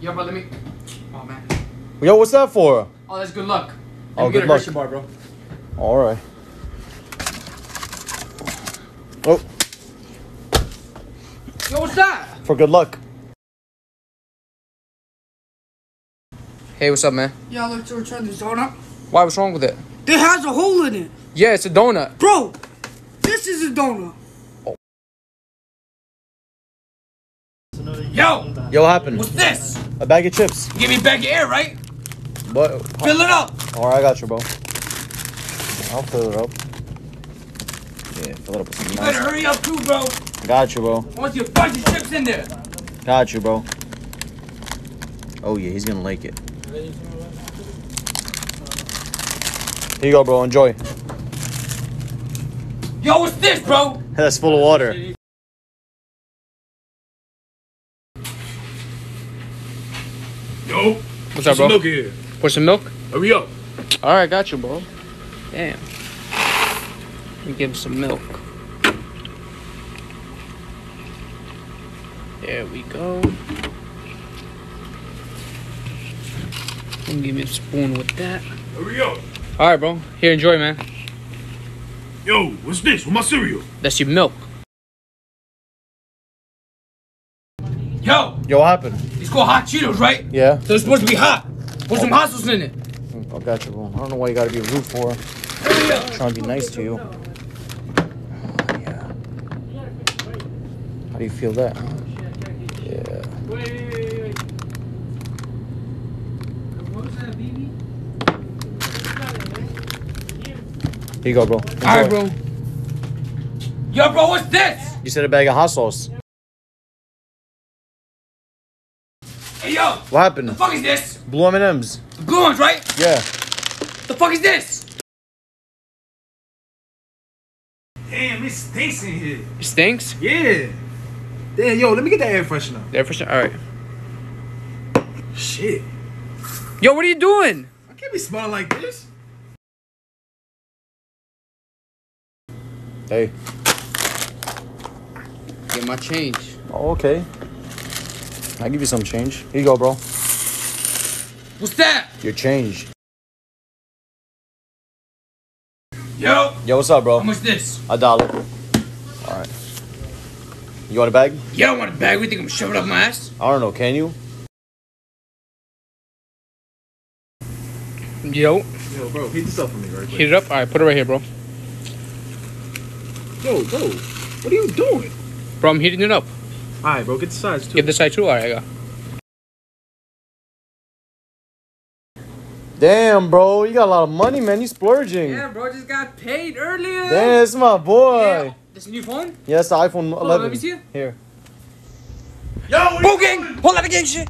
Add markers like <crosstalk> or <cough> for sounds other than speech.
Yo, bro, let me. Oh man. Yo, what's that for? Oh, that's good luck. Let Oh, me get good a luck. Hershey bar, bro. All right. Oh, Yo, what's that? for good luck. Hey, what's up, man? Yeah, let's return this donut. Why? What's wrong with it? It has a hole in it. Yeah, it's a donut. Bro, this is a donut. Yo, Yo, what happened? what's this? A bag of chips. Give me a bag of air, right? What? Fill it up. All right, I got you, bro. I'll fill it up. Yeah, fill it up with some You better hurry up too, bro. Got you, bro. I want you a bunch of chips in there. Got you, bro. Oh yeah, he's gonna like it. Here you go, bro. Enjoy. Yo, what's this, bro? <laughs> That's full of water. Yo, What's put up, some bro? milk here. Pour some milk. Hurry up. All right, got you, bro. Damn. Let me give him some milk. There we go. And give me a spoon with that. Hurry up. All right, bro. Here, enjoy, man. Yo, what's this? With my cereal? That's your milk. Yo, Yo, what happened? it's called hot Cheetos, right? Yeah. So it's supposed to be hot. Put some hot sauce in it. I got you, bro. I don't know why you gotta be rude for. Up. trying to be nice to you. <sighs> Yeah. How do you feel that? Yeah. Here you go, bro. All right, bro. Yo, bro, what's this? You said a bag of hot sauce. Hey, yo, What happened? the fuck is this? Blue M&M's. The blue ones, right? Yeah. The fuck is this? Damn, it stinks in here. It stinks. Yeah. Damn, yo, let me get that air freshener. There for sure. All right. Shit. Yo, what are you doing? I can't be smelling like this. Hey. Get my change. Oh, okay. I'll give you some change. Here you go, bro. What's that? Your change. Yo, Yo, what's up, bro? how much this? A dollar. All right. You want a bag? Yeah, I want a bag. We think I'm gonna it up my ass? I don't know. Can you? Yo, Yo, bro, heat this up for me right quick. heat it up. All right, put it right here, bro. Yo, bro, what are you doing? Bro, I'm heating it up. All right, bro, get the sides too. Get the side too. All right, I got. Damn, bro. You got a lot of money, man. You splurging. Yeah, bro, just got paid earlier. Damn, this is my boy. Yeah. This new phone? Yeah, it's the iPhone 11. on, let me see it. Here. Yo, what are Bro, you gang, doing? pull out the gang shit.